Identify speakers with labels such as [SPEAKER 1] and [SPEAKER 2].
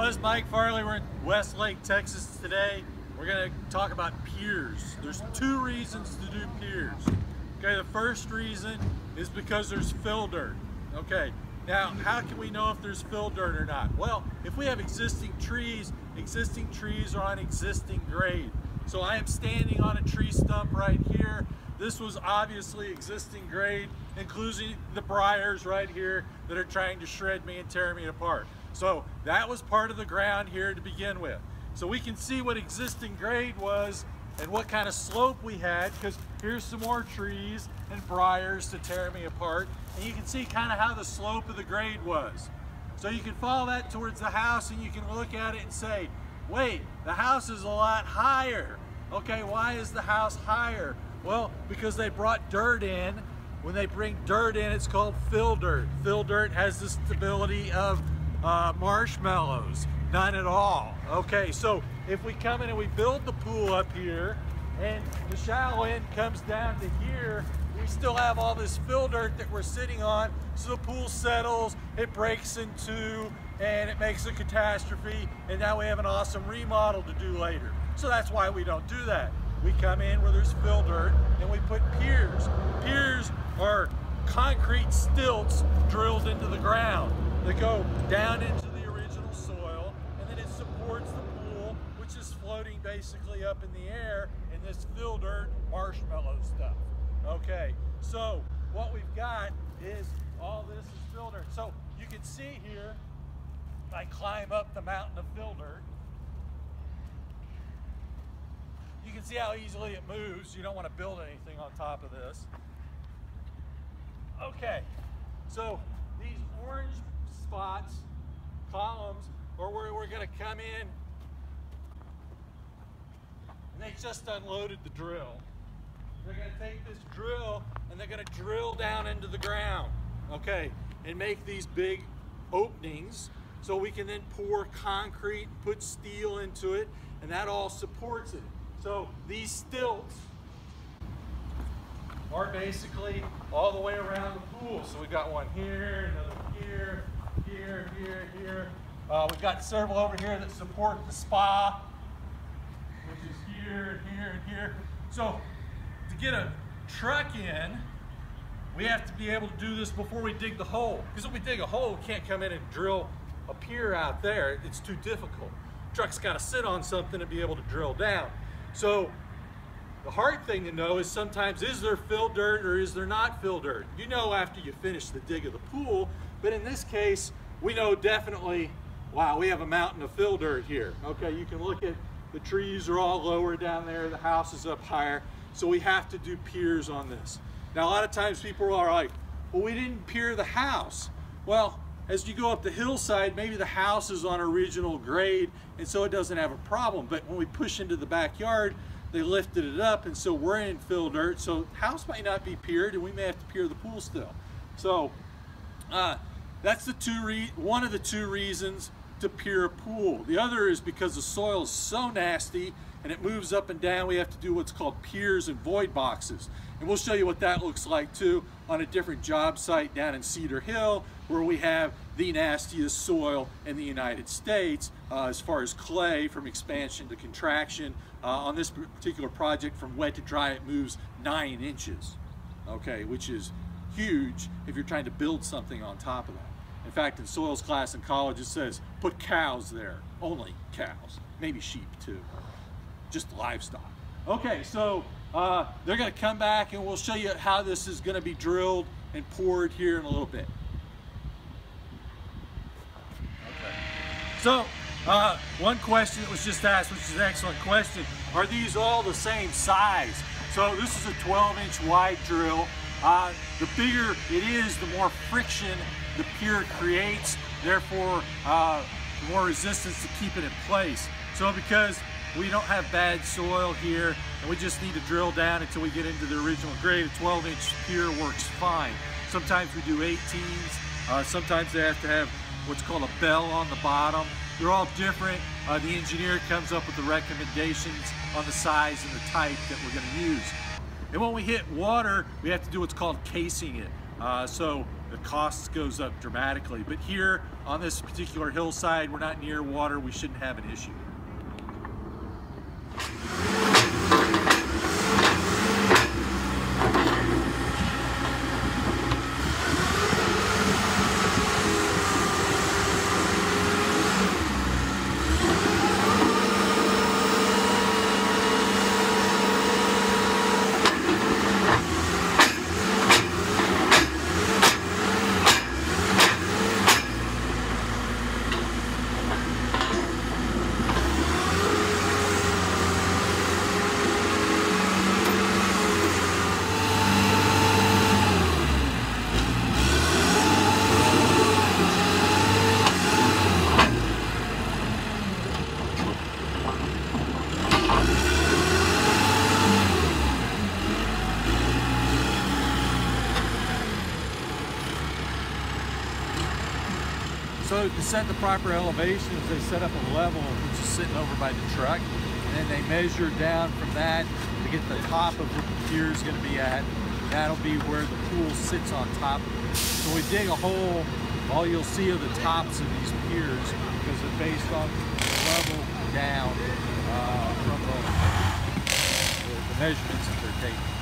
[SPEAKER 1] Well, Mike Farley. We're in Westlake, Texas today. We're going to talk about piers. There's two reasons to do piers. Okay, the first reason is because there's fill dirt. Okay, now how can we know if there's fill dirt or not? Well, if we have existing trees, existing trees are on existing grade. So I am standing on a tree stump right here. This was obviously existing grade, including the briars right here that are trying to shred me and tear me apart. So that was part of the ground here to begin with. So we can see what existing grade was and what kind of slope we had because here's some more trees and briars to tear me apart. And you can see kind of how the slope of the grade was. So you can follow that towards the house and you can look at it and say, wait, the house is a lot higher. Okay, why is the house higher? Well, because they brought dirt in. When they bring dirt in, it's called fill dirt. Fill dirt has the stability of uh, marshmallows, none at all. Okay, so if we come in and we build the pool up here and the shallow end comes down to here, we still have all this fill dirt that we're sitting on. So the pool settles, it breaks in two, and it makes a catastrophe. And now we have an awesome remodel to do later. So that's why we don't do that. We come in where there's fill dirt and we put piers. Piers are concrete stilts drilled into the ground that go down into the original soil and then it supports the pool which is floating basically up in the air in this fill dirt marshmallow stuff. Okay, so what we've got is all this is fill dirt. So you can see here, I climb up the mountain of fill dirt. You can see how easily it moves. You don't want to build anything on top of this. Okay, so these orange spots, columns, or where we're going to come in. And they just unloaded the drill. They're going to take this drill and they're going to drill down into the ground, okay, and make these big openings so we can then pour concrete, put steel into it, and that all supports it. So these stilts are basically all the way around the pool. So we've got one here, another here, here, here, here. Uh, we've got several over here that support the spa, which is here, and here, and here. So to get a truck in, we have to be able to do this before we dig the hole. Because if we dig a hole, we can't come in and drill a pier out there. It's too difficult. truck's got to sit on something to be able to drill down. So the hard thing to know is sometimes is there fill dirt or is there not fill dirt? You know after you finish the dig of the pool, but in this case, we know definitely, wow, we have a mountain of fill dirt here. Okay, you can look at the trees are all lower down there, the house is up higher, so we have to do piers on this. Now a lot of times people are like, well, we didn't pier the house. Well, as you go up the hillside, maybe the house is on original grade and so it doesn't have a problem. But when we push into the backyard, they lifted it up and so we're in fill dirt. So house might not be piered and we may have to pier the pool still. So uh, that's the two one of the two reasons to pier a pool. The other is because the soil is so nasty and it moves up and down, we have to do what's called piers and void boxes. And we'll show you what that looks like too on a different job site down in Cedar Hill where we have the nastiest soil in the United States uh, as far as clay from expansion to contraction. Uh, on this particular project from wet to dry it moves nine inches, okay, which is huge if you're trying to build something on top of that. In fact, in soils class in college, it says put cows there, only cows, maybe sheep too, just livestock. Okay, so uh, they're gonna come back and we'll show you how this is gonna be drilled and poured here in a little bit. Okay. So, uh, one question that was just asked, which is an excellent question, are these all the same size? So this is a 12 inch wide drill. Uh, the bigger it is, the more friction the pier creates, therefore uh, more resistance to keep it in place. So because we don't have bad soil here and we just need to drill down until we get into the original grade, a 12 inch pier works fine. Sometimes we do 18s, uh, sometimes they have to have what's called a bell on the bottom. They're all different. Uh, the engineer comes up with the recommendations on the size and the type that we're gonna use. And when we hit water, we have to do what's called casing it. Uh, so the cost goes up dramatically. But here on this particular hillside, we're not near water, we shouldn't have an issue. So to set the proper elevations, they set up a level which is sitting over by the truck, and then they measure down from that to get the top of where the pier is going to be at. That'll be where the pool sits on top. So we dig a hole, all you'll see are the tops of these piers because they're based on the level down uh, from the, the measurements that they're taking.